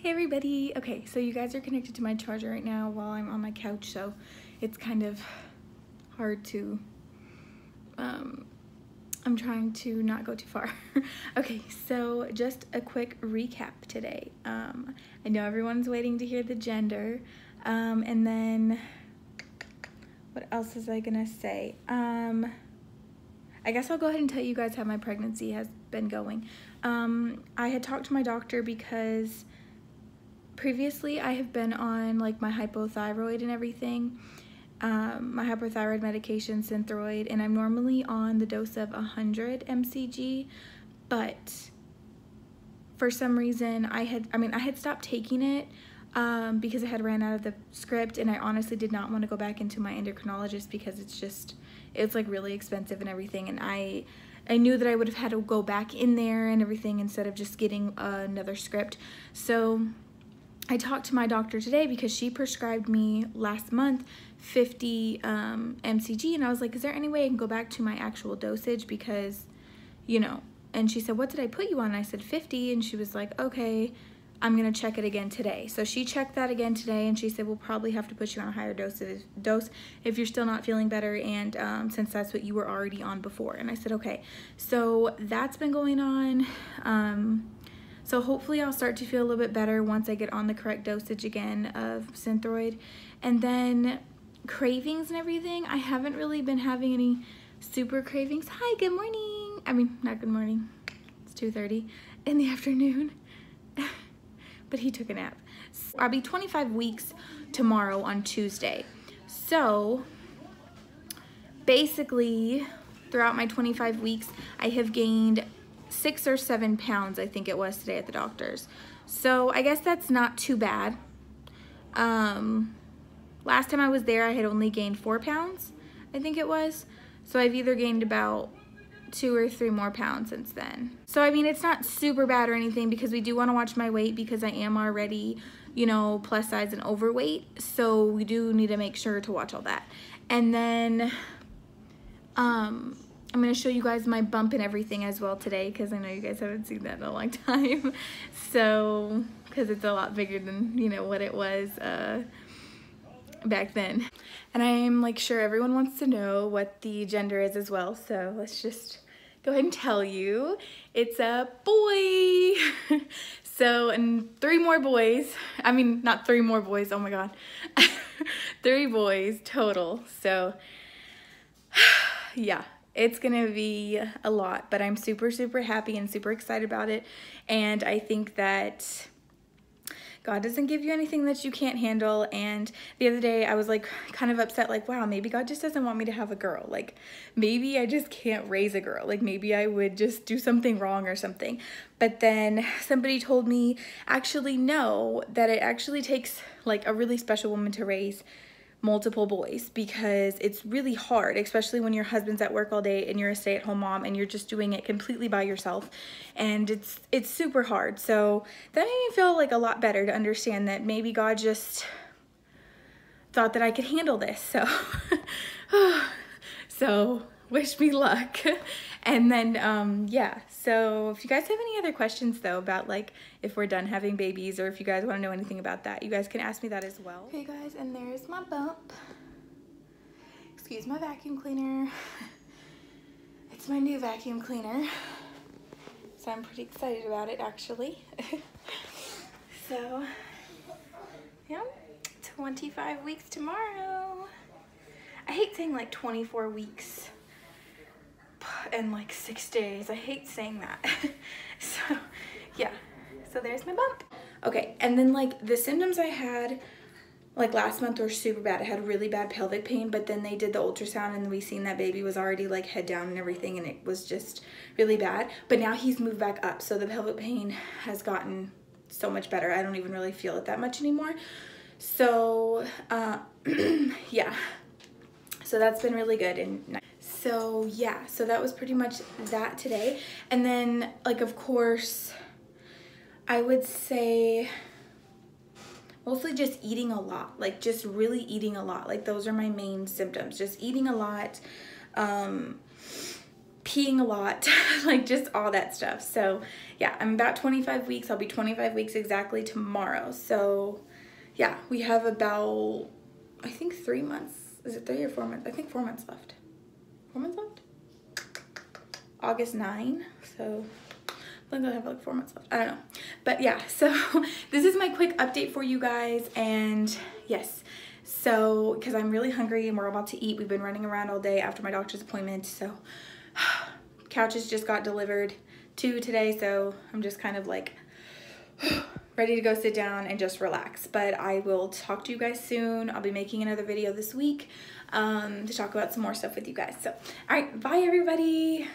Hey everybody! Okay, so you guys are connected to my charger right now while I'm on my couch, so it's kind of hard to, um, I'm trying to not go too far. okay, so just a quick recap today. Um, I know everyone's waiting to hear the gender, um, and then, what else is I gonna say? Um, I guess I'll go ahead and tell you guys how my pregnancy has been going. Um, I had talked to my doctor because previously I have been on like my hypothyroid and everything, um, my hypothyroid medication, Synthroid, and I'm normally on the dose of 100 mcg, but for some reason I had, I mean, I had stopped taking it um, because I had ran out of the script and I honestly did not want to go back into my endocrinologist because it's just, it's like really expensive and everything and I, I knew that I would have had to go back in there and everything instead of just getting another script. So I talked to my doctor today because she prescribed me last month 50 um, mcg and I was like, is there any way I can go back to my actual dosage because, you know, and she said, what did I put you on? I said 50 and she was like, okay, I'm gonna check it again today. So she checked that again today and she said, we'll probably have to put you on a higher dose, dose if you're still not feeling better and um, since that's what you were already on before. And I said, okay. So that's been going on. Um, so hopefully I'll start to feel a little bit better once I get on the correct dosage again of Synthroid. And then cravings and everything, I haven't really been having any super cravings. Hi, good morning. I mean, not good morning. It's 2.30 in the afternoon. but he took a nap. So I'll be 25 weeks tomorrow on Tuesday. So basically throughout my 25 weeks, I have gained six or seven pounds, I think it was today at the doctor's. So I guess that's not too bad. Um, last time I was there, I had only gained four pounds, I think it was. So I've either gained about two or three more pounds since then. So I mean, it's not super bad or anything because we do want to watch my weight because I am already, you know, plus size and overweight. So we do need to make sure to watch all that. And then, um, I'm going to show you guys my bump and everything as well today because I know you guys haven't seen that in a long time. so, because it's a lot bigger than, you know, what it was uh, back then. And I'm like sure everyone wants to know what the gender is as well. So let's just go ahead and tell you. It's a boy. so, and three more boys. I mean, not three more boys. Oh my God. three boys total. So, yeah it's gonna be a lot, but I'm super, super happy and super excited about it. And I think that God doesn't give you anything that you can't handle. And the other day I was like kind of upset, like, wow, maybe God just doesn't want me to have a girl. Like maybe I just can't raise a girl. Like maybe I would just do something wrong or something. But then somebody told me, actually, no, that it actually takes like a really special woman to raise multiple boys because it's really hard, especially when your husband's at work all day and you're a stay-at-home mom and you're just doing it completely by yourself. And it's it's super hard. So that made me feel like a lot better to understand that maybe God just thought that I could handle this. So so wish me luck. and then um yeah, so if you guys have any other questions though about like if we're done having babies or if you guys want to know anything about that, you guys can ask me that as well. Okay guys, and there's my bump. Excuse my vacuum cleaner. It's my new vacuum cleaner. So I'm pretty excited about it actually. so yeah, 25 weeks tomorrow. I hate saying like 24 weeks in like six days. I hate saying that. so yeah, so there's my bump. Okay, and then like the symptoms I had like last month were super bad. I had really bad pelvic pain, but then they did the ultrasound and we seen that baby was already like head down and everything and it was just really bad. But now he's moved back up. So the pelvic pain has gotten so much better. I don't even really feel it that much anymore. So, uh, yeah. So that's been really good and nice so yeah so that was pretty much that today and then like of course I would say mostly just eating a lot like just really eating a lot like those are my main symptoms just eating a lot um peeing a lot, like just all that stuff. So yeah, I'm about 25 weeks. I'll be 25 weeks exactly tomorrow. So yeah, we have about, I think three months. Is it three or four months? I think four months left. Four months left? August 9. So I think I have like four months left. I don't know. But yeah, so this is my quick update for you guys. And yes, so because I'm really hungry and we're about to eat. We've been running around all day after my doctor's appointment. So couches just got delivered to today. So I'm just kind of like ready to go sit down and just relax. But I will talk to you guys soon. I'll be making another video this week um, to talk about some more stuff with you guys. So, all right, bye everybody.